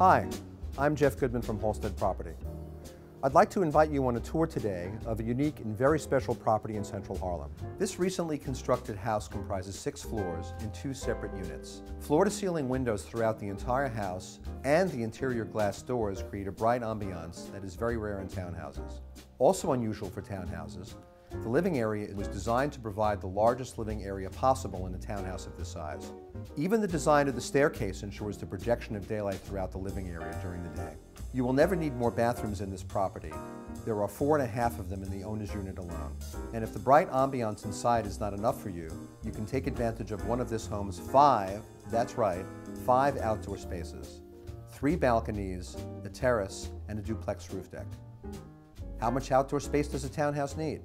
Hi, I'm Jeff Goodman from Halstead Property. I'd like to invite you on a tour today of a unique and very special property in central Harlem. This recently constructed house comprises six floors in two separate units. Floor-to-ceiling windows throughout the entire house and the interior glass doors create a bright ambiance that is very rare in townhouses. Also unusual for townhouses, the living area was designed to provide the largest living area possible in a townhouse of this size. Even the design of the staircase ensures the projection of daylight throughout the living area during the day. You will never need more bathrooms in this property. There are four and a half of them in the owner's unit alone. And if the bright ambiance inside is not enough for you, you can take advantage of one of this home's five, that's right, five outdoor spaces. Three balconies, a terrace, and a duplex roof deck. How much outdoor space does a townhouse need?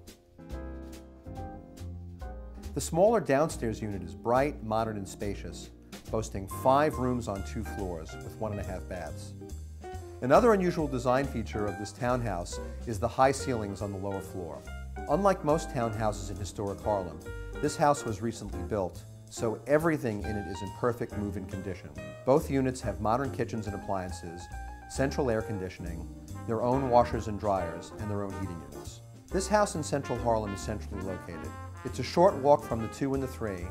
The smaller downstairs unit is bright, modern, and spacious, boasting five rooms on two floors with one and a half baths. Another unusual design feature of this townhouse is the high ceilings on the lower floor. Unlike most townhouses in historic Harlem, this house was recently built, so everything in it is in perfect move-in condition. Both units have modern kitchens and appliances, central air conditioning, their own washers and dryers, and their own heating units. This house in central Harlem is centrally located. It's a short walk from the 2 and the 3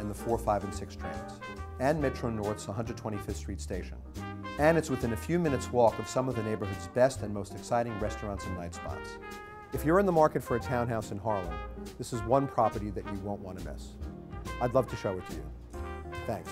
and the 4, 5, and 6 trains, and Metro North's 125th Street station. And it's within a few minutes walk of some of the neighborhood's best and most exciting restaurants and night spots. If you're in the market for a townhouse in Harlem, this is one property that you won't want to miss. I'd love to show it to you. Thanks.